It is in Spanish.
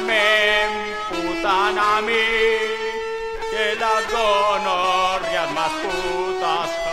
me emputan a mí que las gonorreas más putas